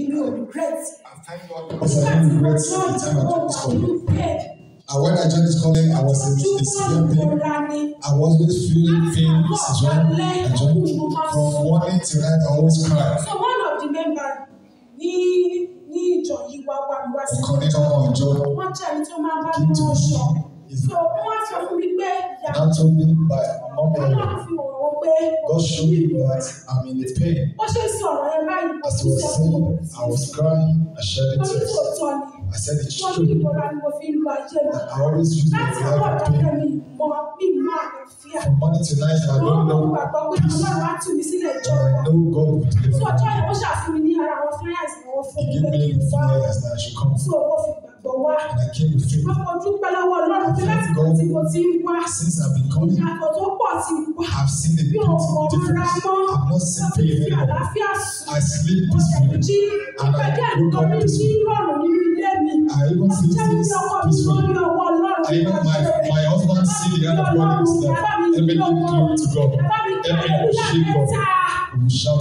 Èmi ò regret. I thank God. Ó ṣe àti ìwọ tí wọ́n ti kó wà nínú bẹ́ẹ̀. And when I joined this calling, I was in a severe pain. I was always feeling pain as well. I joined from morning to night, I always cried. So one of the members ní ní ìjọ yìí wá wá wá sí. Ọkàn nínú ọmọ ìjọ. Wọ́n jẹ́ ẹni tí máa ń bá mi wọ́n sọ. So wọ́n wá sọ fún mi pé ìyá. That told me by mom and dad. God showed me that I'm in a pain. As he was saying, I was crying, I shed a tear. I said it's true. Wọ́n I always feel the life of pain. Láti ọwọ́ ìdájọ́ mi mọ mi mọ àlàáfíà. From morning to night, I don't know. Mo gbàgbọ́ pé Ọlọ́run á tù mí sílẹ̀ ìjọ. I know God will deliver me. So ọjọ́ yẹn ó ṣàfihàn ní ara àwọn fáyà ìsìnkú fún mi. He gave me fire as I should come. So ó fi tó wá. Ṣùgbọ́n mo dúpẹ́ lọ́wọ́ Ọlọ́run pé láti kọ́ tí mo ti ń wá. Ìyàtọ̀ tó pọ̀ ti wá. Bí o mọ̀ mi mọ́, mo ti fi àlàáfíà sùn. Mo ṣẹ̀lú jí, ìpàdé àdúgbò jí rọrùn nínú ilé mi. Mo jẹ́ mi ọkọ mi lórí ọwọ́ Ọlọ́run. I even my my husband see the end of one of his life. Everything glory to God. Every shape of we shout.